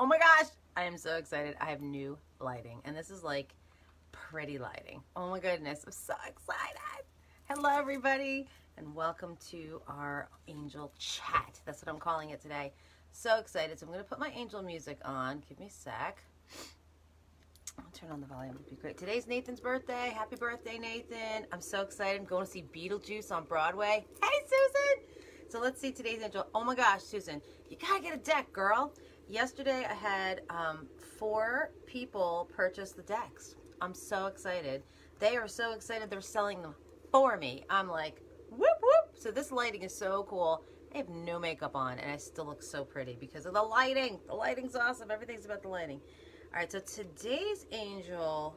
Oh my gosh, I am so excited. I have new lighting, and this is like pretty lighting. Oh my goodness, I'm so excited. Hello, everybody, and welcome to our angel chat. That's what I'm calling it today. So excited. So I'm going to put my angel music on. Give me a sec. I'll turn on the volume. It'd be great. Today's Nathan's birthday. Happy birthday, Nathan. I'm so excited. I'm going to see Beetlejuice on Broadway. Hey, Susan. So let's see today's angel. Oh my gosh, Susan, you got to get a deck, girl. Yesterday I had um, four people purchase the decks. I'm so excited. They are so excited they're selling them for me. I'm like, whoop, whoop. So this lighting is so cool. I have no makeup on and I still look so pretty because of the lighting. The lighting's awesome. Everything's about the lighting. All right, so today's angel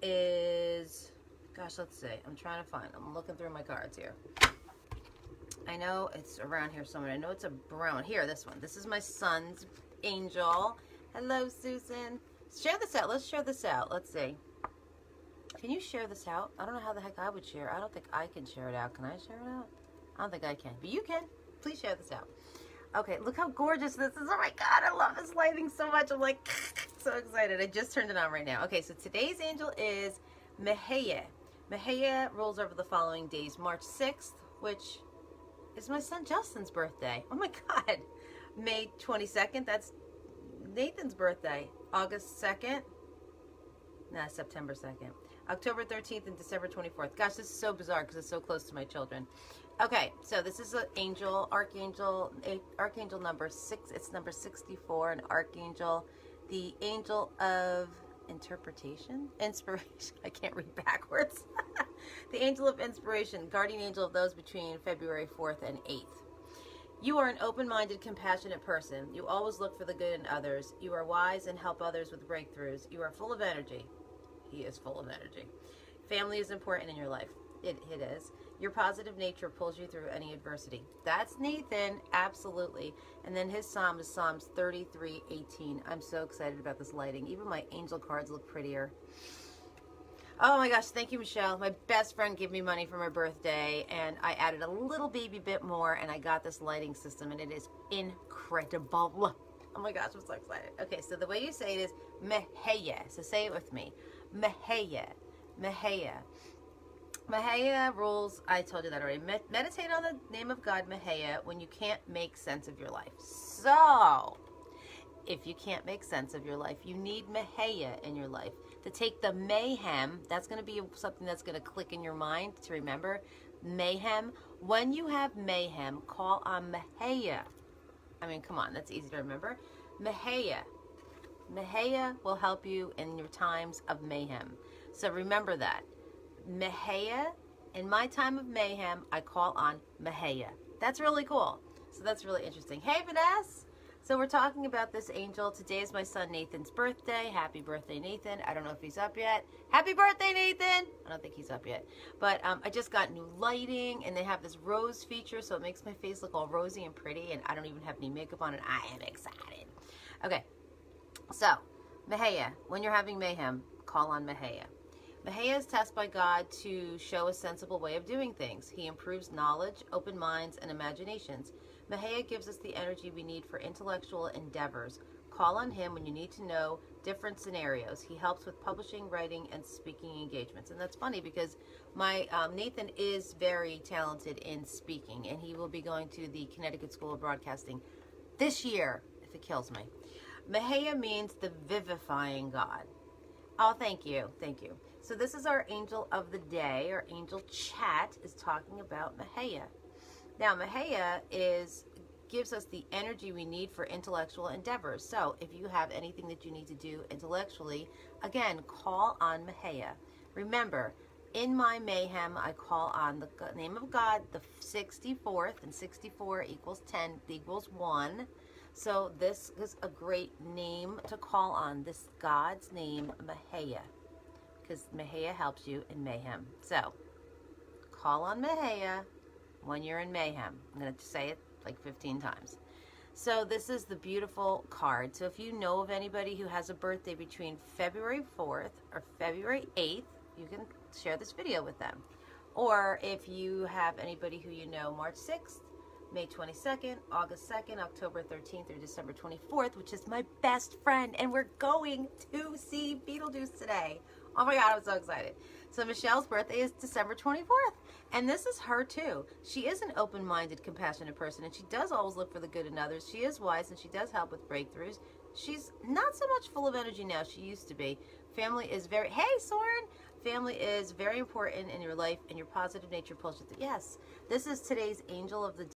is, gosh, let's see. I'm trying to find, I'm looking through my cards here. I know it's around here somewhere. I know it's a brown. Here, this one. This is my son's angel. Hello, Susan. Share this out. Let's share this out. Let's see. Can you share this out? I don't know how the heck I would share. I don't think I can share it out. Can I share it out? I don't think I can. But you can. Please share this out. Okay, look how gorgeous this is. Oh my God, I love this lighting so much. I'm like so excited. I just turned it on right now. Okay, so today's angel is Mehiel. Mehiel rolls over the following days. March 6th, which is my son Justin's birthday. Oh my God. May 22nd, that's Nathan's birthday. August 2nd, nah, September 2nd. October 13th and December 24th. Gosh, this is so bizarre because it's so close to my children. Okay, so this is an angel, archangel, archangel number six. It's number 64, an archangel, the angel of interpretation, inspiration. I can't read backwards. the angel of inspiration, guardian angel of those between February 4th and 8th. You are an open minded, compassionate person. You always look for the good in others. You are wise and help others with breakthroughs. You are full of energy. He is full of energy. Family is important in your life. It, it is. Your positive nature pulls you through any adversity. That's Nathan, absolutely. And then his psalm is Psalms 33 18. I'm so excited about this lighting. Even my angel cards look prettier. Oh my gosh, thank you, Michelle. My best friend gave me money for my birthday, and I added a little baby bit more, and I got this lighting system, and it is incredible. Oh my gosh, I'm so excited. Okay, so the way you say it is Mehiel. So say it with me. Mehiel. Mehiel. Mehiel rules, I told you that already. meditate on the name of God, Mehiel, when you can't make sense of your life. So, if you can't make sense of your life, you need Mehiel in your life to take the mayhem, that's going to be something that's going to click in your mind to remember. Mayhem. When you have mayhem, call on Mehiel. I mean, come on, that's easy to remember. Mehiel. Mehiel will help you in your times of mayhem. So remember that. Mehiel, in my time of mayhem, I call on Mehiel. That's really cool. So that's really interesting. Hey, Vanessa. So we're talking about this angel. Today is my son Nathan's birthday. Happy birthday, Nathan. I don't know if he's up yet. Happy birthday, Nathan. I don't think he's up yet. But um, I just got new lighting and they have this rose feature so it makes my face look all rosy and pretty and I don't even have any makeup on and I am excited. Okay, so Mehiel. When you're having mayhem, call on Mehiel. Mehiel is tasked by God to show a sensible way of doing things. He improves knowledge, open minds, and imaginations. Mehiel gives us the energy we need for intellectual endeavors. Call on him when you need to know different scenarios. He helps with publishing, writing, and speaking engagements. And that's funny because my um, Nathan is very talented in speaking, and he will be going to the Connecticut School of Broadcasting this year, if it kills me. Mehiel means the vivifying God. Oh, thank you. Thank you. So this is our angel of the day. Our angel chat is talking about Mehiel. Now, Mehiel is gives us the energy we need for intellectual endeavors. So, if you have anything that you need to do intellectually, again, call on Mehiel. Remember, in my mayhem, I call on the name of God, the 64th, and 64 equals 10 equals 1. So this is a great name to call on, this God's name, Mehiel, because Mehiel helps you in mayhem. So, call on Mehiel when you're in mayhem. I'm going to say it like 15 times. So this is the beautiful card. So if you know of anybody who has a birthday between February 4th or February 8th, you can share this video with them. Or if you have anybody who you know March 6th, May 22nd, August 2nd, October 13th, or December 24th, which is my best friend. And we're going to see Beetlejuice today. Oh my God, I'm so excited. So Michelle's birthday is December 24th. And this is her too. She is an open-minded, compassionate person, and she does always look for the good in others. She is wise, and she does help with breakthroughs. She's not so much full of energy now. She used to be. Family is very, hey, Soren! Family is very important in your life, and your positive nature pulls you through. Yes, this is today's angel of the